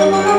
the moon.